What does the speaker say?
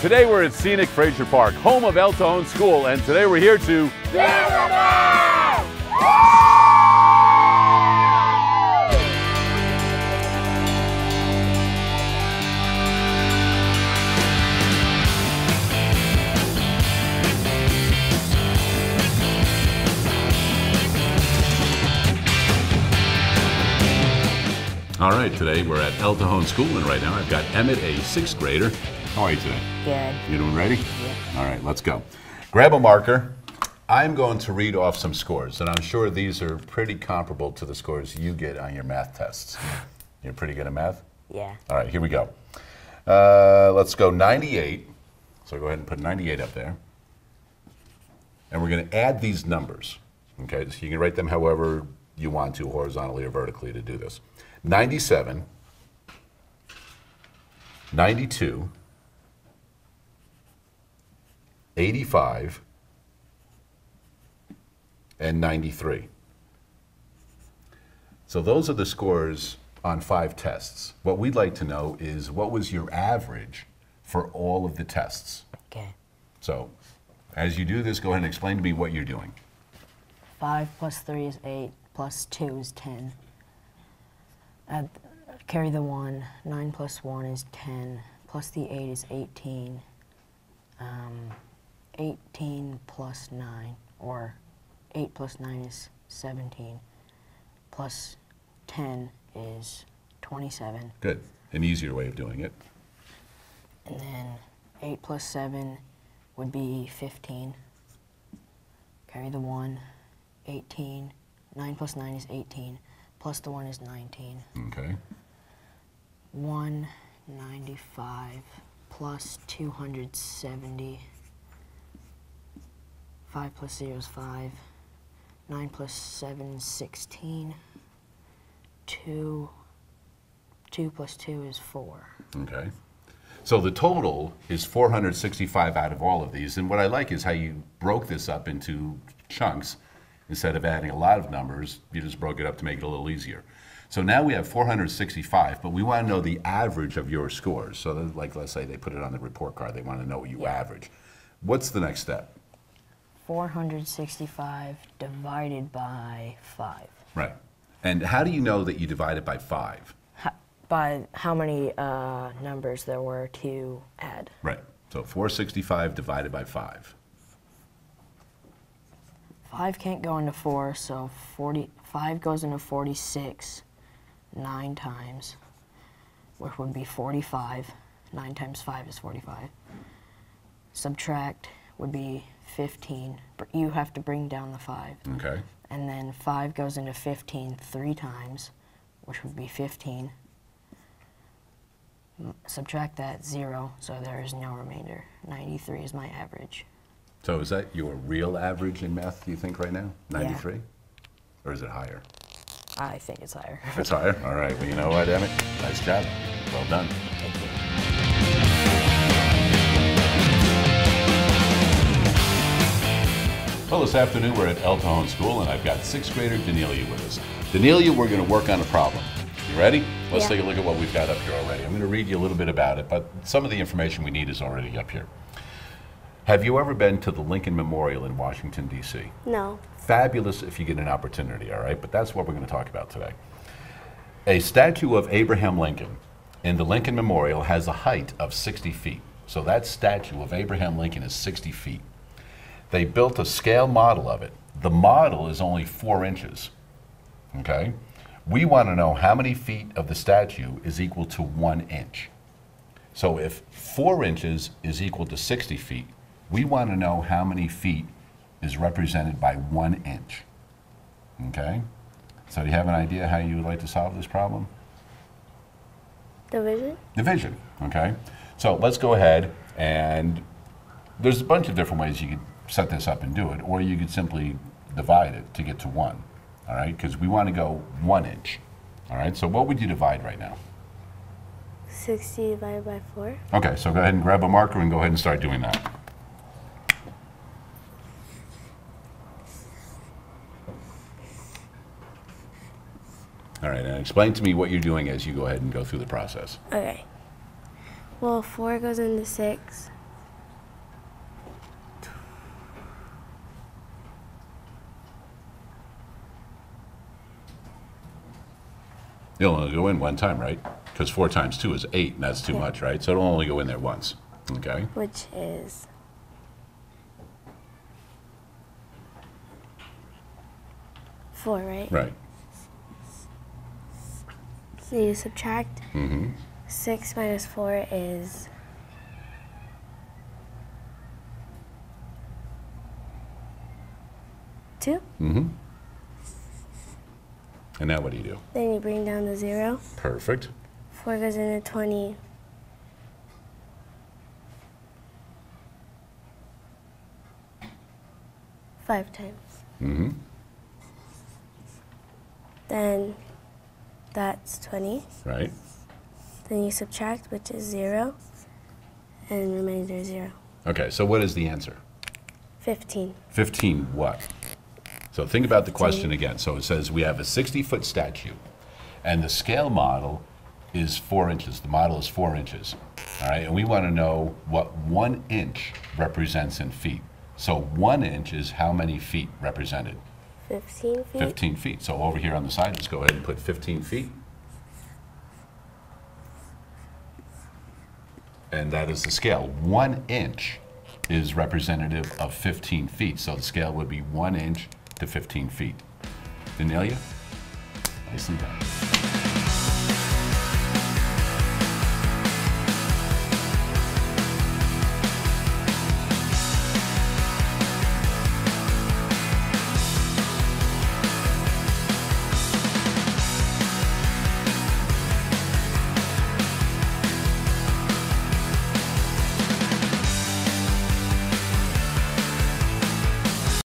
Today we're at scenic Frazier Park, home of El Tejon School, and today we're here to All right, today we're at El Tejon School, and right now I've got Emmitt, a sixth grader. How are you today? Good. You doing ready? Yeah. All right, let's go. Grab a marker. I'm going to read off some scores, and I'm sure these are pretty comparable to the scores you get on your math tests. You're pretty good at math? Yeah. All right, here we go. Uh, let's go 98. So go ahead and put 98 up there. And we're going to add these numbers. Okay, so you can write them however you want to, horizontally or vertically, to do this. 97, 92, 85, and 93. So those are the scores on five tests. What we'd like to know is what was your average for all of the tests? Okay. So as you do this, go ahead and explain to me what you're doing. 5 plus 3 is 8, plus 2 is 10. Add, carry the 1. 9 plus 1 is 10, plus the 8 is 18. Um, 18 plus 9, or 8 plus 9 is 17, plus 10 is 27. Good. An easier way of doing it. And then 8 plus 7 would be 15. Carry the 1, 18. 9 plus 9 is 18. Plus the 1 is 19. Okay. 195 plus 270. 5 plus 0 is 5. 9 plus 7 is 16. 2, 2 plus 2 is 4. Okay. So the total is 465 out of all of these. And what I like is how you broke this up into chunks. Instead of adding a lot of numbers, you just broke it up to make it a little easier. So now we have 465, but we want to know the average of your scores. So like, let's say they put it on the report card, they want to know what you average. What's the next step? 465 divided by 5. Right. And how do you know that you divided by five? By how many uh, numbers there were to add. Right. So 465 divided by five. 5 can't go into 4, so 40, 5 goes into 46 nine times, which would be 45. 9 times 5 is 45. Subtract would be 15. Br- You have to bring down the 5. Okay. And then 5 goes into 15 three times, which would be 15. M- Subtract that, 0, so there is no remainder. 93 is my average. So is that your real average in math, do you think, right now? 93? Or is it higher? I think it's higher. It's higher? All right. Well, you know what, Emmitt? Nice job. Well done. Thank you. This afternoon we're at El Tejon School, and I've got sixth grader Daneilia with us. Daneilia, we're going to work on a problem. You ready? Let's Yeah. take a look at what we've got up here already. I'm going to read you a little bit about it, but some of the information we need is already up here. Have you ever been to the Lincoln Memorial in Washington, D.C.? No. fabulous if you get an opportunity, all right? But that's what we're going to talk about today. A statue of Abraham Lincoln in the Lincoln Memorial has a height of 60 feet. So that statue of Abraham Lincoln is 60 feet. They built a scale model of it. The model is only four inches. Okay? We want to know how many feet of the statue is equal to one inch. So if four inches is equal to 60 feet, we want to know how many feet is represented by one inch. Okay? So do you have an idea how you would like to solve this problem? Division? Division, okay? So let's go ahead and there's a bunch of different ways you could set this up and do it, or you could simply divide it to get to one, all right? Because we want to go one inch, all right? So what would you divide right now? 60 divided by 4. Okay, so go ahead and grab a marker and go ahead and start doing that. All right, and explain to me what you're doing as you go ahead and go through the process. Okay. Well, 4 goes into 6, You'll only go in one time, right? Because four times two is eight, and that's too Yeah. much, right? So it'll only go in there once, okay? which is four, right? Right. So you subtract Mm-hmm. six minus four is two. Mm-hmm. And now what do you do? Then you bring down the zero. Perfect. Four goes into twenty. Five times. Mm-hmm. Then that's 20. Right. Then you subtract, which is 0. And remainder 0. Okay, so what is the answer? 15. 15 what? So think about the question again. So it says we have a 60-foot statue, and the scale model is four inches. The model is four inches. All right, and we want to know what one inch represents in feet. So one inch is how many feet represented? 15 feet. 15 feet. So over here on the side, let's go ahead and put 15 feet. And that is the scale. One inch is representative of 15 feet. So the scale would be one inch to 15 feet. Daneilia? Nicely done.